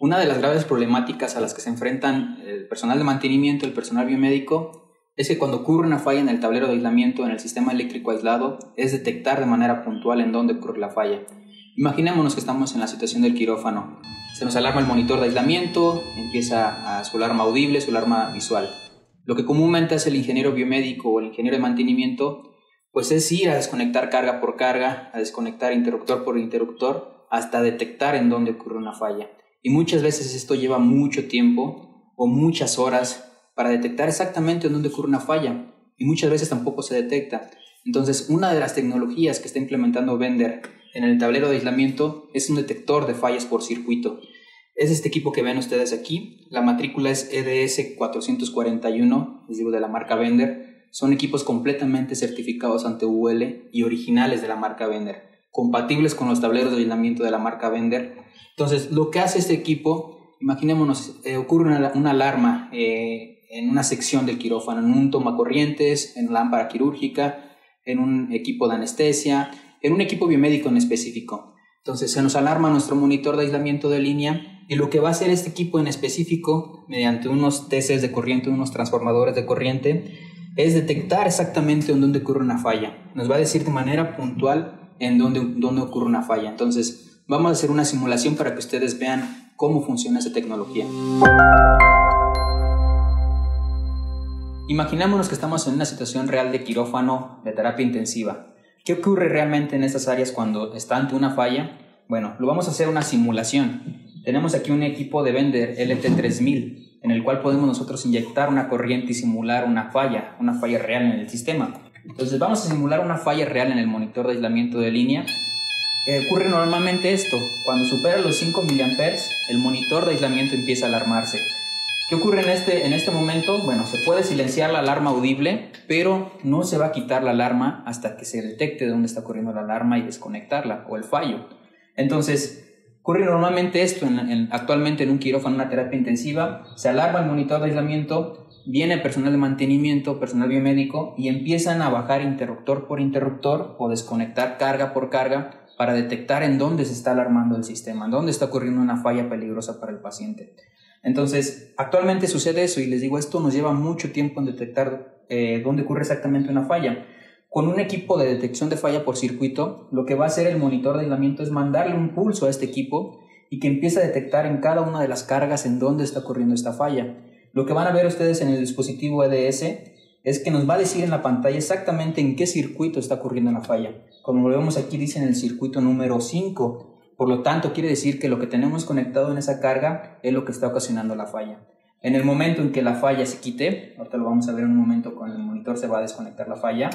Una de las graves problemáticas a las que se enfrentan el personal de mantenimiento, el personal biomédico, es que cuando ocurre una falla en el tablero de aislamiento en el sistema eléctrico aislado, es detectar de manera puntual en dónde ocurre la falla. Imaginémonos que estamos en la situación del quirófano. Se nos alarma el monitor de aislamiento, empieza a su alarma audible, su alarma visual. Lo que comúnmente hace el ingeniero biomédico o el ingeniero de mantenimiento, pues es ir a desconectar carga por carga, a desconectar interruptor por interruptor, hasta detectar en dónde ocurre una falla. Y muchas veces esto lleva mucho tiempo o muchas horas para detectar exactamente en dónde ocurre una falla y muchas veces tampoco se detecta. Entonces, una de las tecnologías que está implementando Vender en el tablero de aislamiento es un detector de fallas por circuito. Es este equipo que ven ustedes aquí. La matrícula es EDS 441, les digo de la marca Vender. Son equipos completamente certificados ante UL y originales de la marca Vender, compatibles con los tableros de aislamiento de la marca Vender entonces, lo que hace este equipo, imaginémonos, eh, ocurre una, alarma eh, en una sección del quirófano, en un tomacorrientes, en lámpara quirúrgica, en un equipo de anestesia, en un equipo biomédico en específico. Entonces, se nos alarma nuestro monitor de aislamiento de línea y lo que va a hacer este equipo en específico, mediante unos TCs de corriente, unos transformadores de corriente, es detectar exactamente en dónde ocurre una falla. Nos va a decir de manera puntual en dónde, dónde ocurre una falla. Entonces, Vamos a hacer una simulación para que ustedes vean cómo funciona esa tecnología. Imaginémonos que estamos en una situación real de quirófano de terapia intensiva. ¿Qué ocurre realmente en estas áreas cuando está ante una falla? Bueno, lo vamos a hacer una simulación. Tenemos aquí un equipo de Vender LT3000 en el cual podemos nosotros inyectar una corriente y simular una falla, una falla real en el sistema. Entonces vamos a simular una falla real en el monitor de aislamiento de línea eh, ocurre normalmente esto, cuando supera los 5 mA, el monitor de aislamiento empieza a alarmarse. ¿Qué ocurre en este, en este momento? Bueno, se puede silenciar la alarma audible, pero no se va a quitar la alarma hasta que se detecte de dónde está ocurriendo la alarma y desconectarla o el fallo. Entonces, ocurre normalmente esto actualmente en un quirófano, una terapia intensiva, se alarma el monitor de aislamiento, viene personal de mantenimiento, personal biomédico y empiezan a bajar interruptor por interruptor o desconectar carga por carga para detectar en dónde se está alarmando el sistema, en dónde está ocurriendo una falla peligrosa para el paciente. Entonces, actualmente sucede eso y les digo, esto nos lleva mucho tiempo en detectar eh, dónde ocurre exactamente una falla. Con un equipo de detección de falla por circuito, lo que va a hacer el monitor de aislamiento es mandarle un pulso a este equipo y que empiece a detectar en cada una de las cargas en dónde está ocurriendo esta falla. Lo que van a ver ustedes en el dispositivo EDS es que nos va a decir en la pantalla exactamente en qué circuito está ocurriendo la falla. Como lo vemos aquí, dice en el circuito número 5. Por lo tanto, quiere decir que lo que tenemos conectado en esa carga es lo que está ocasionando la falla. En el momento en que la falla se quite, ahorita lo vamos a ver en un momento con el monitor se va a desconectar la falla,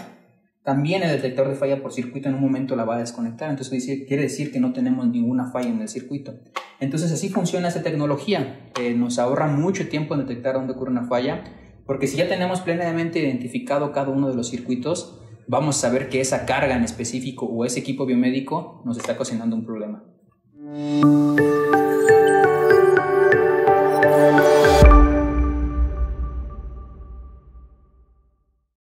también el detector de falla por circuito en un momento la va a desconectar. Entonces quiere decir que no tenemos ninguna falla en el circuito. Entonces así funciona esta tecnología. que nos ahorra mucho tiempo en detectar dónde ocurre una falla porque si ya tenemos plenamente identificado cada uno de los circuitos, vamos a saber que esa carga en específico o ese equipo biomédico nos está ocasionando un problema.